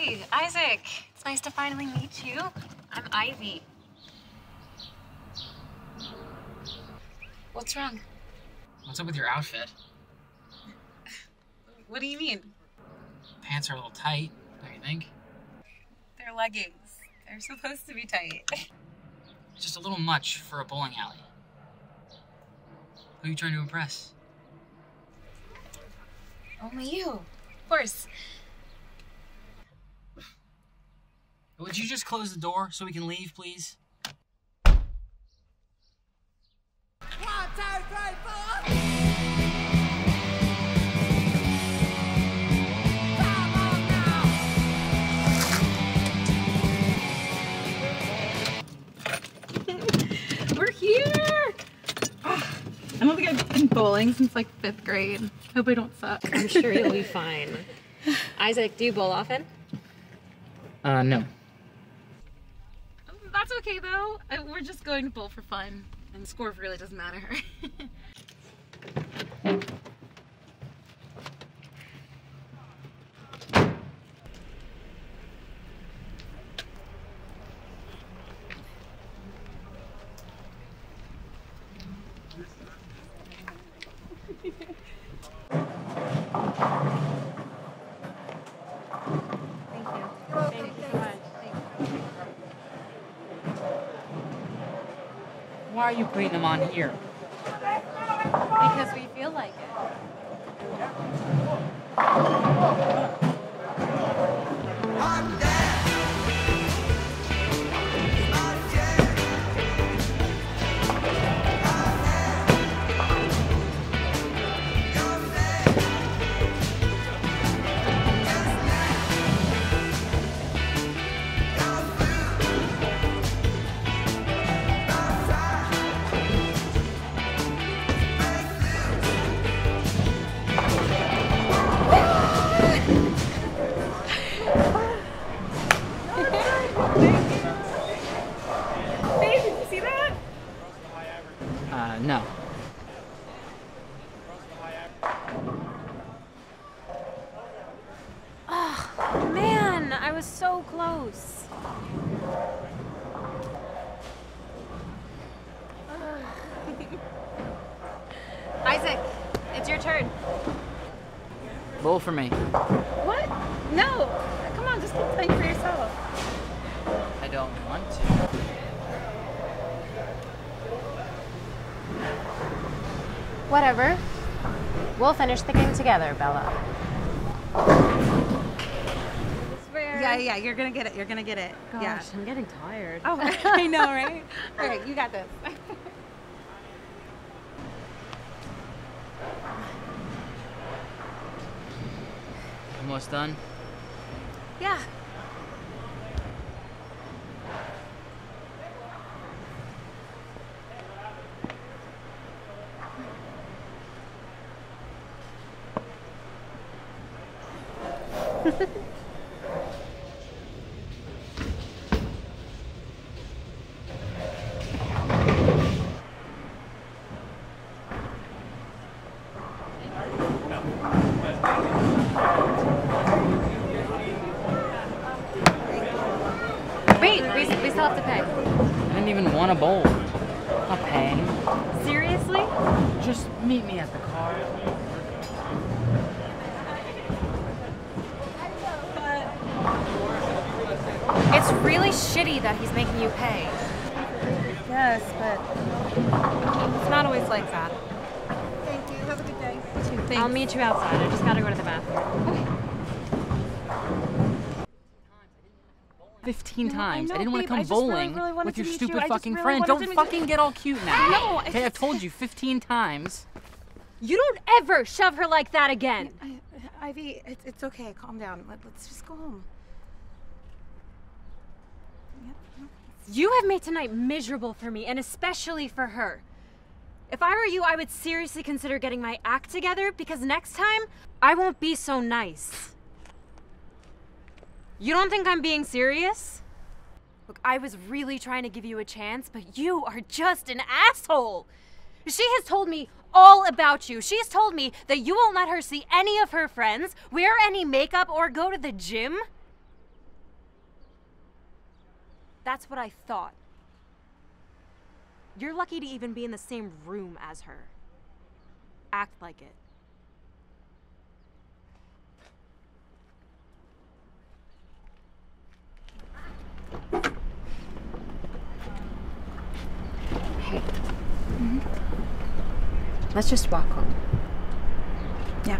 Isaac. It's nice to finally meet you. I'm Ivy. What's wrong? What's up with your outfit? What do you mean? Pants are a little tight, don't you think? They're leggings. They're supposed to be tight. It's just a little much for a bowling alley. Who are you trying to impress? Only you. Of course. Would you just close the door so we can leave, please? We're here! I don't think I've been bowling since like fifth grade. Hope I don't suck. I'm sure you'll be fine. Isaac, do you bowl often? Uh, no. Okay though. I- We're just going to bowl for fun. And score really doesn't matter. are you putting them on here? because we feel like it. Was so close. Isaac, it's your turn. Bowl for me. What? No! Come on, just keep playing for yourself. I don't want to. Whatever. We'll finish the game together, Bella. Yeah, yeah, you're gonna get it. You're gonna get it. yeah. I'm getting tired. Oh, I know, right? All right, you got this. Almost done. Yeah. Wait, we, we still have to pay. I didn't even want a bowl. Not paying. Seriously? Just meet me at the car. It's really shitty that he's making you pay. Yes, but it's not always like that. Thank you. Have a good day. Thanks. I'll meet you outside. I just gotta go to the bathroom. 15 No, times. I, know, didn't want to come just really, bowling really with your stupid you. Fucking really friend. Don't to fucking get all cute now. No, I Okay, I've told you 15 times. You don't ever shove her like that again. I, Ivy, it's, it's okay. Calm down. Let, let's just go home. You have made tonight miserable for me, and especially for her. If I were you, I would seriously consider getting my act together because next time I won't be so nice. You don't think I'm being serious? Look, I was really trying to give you a chance, but you are just an asshole. She has told me all about you. She's told me that you won't let her see any of her friends, wear any makeup, or go to the gym. That's what I thought. You're lucky to even be in the same room as her. Act like it. Hey. Hmm. Let's just walk home. Yeah.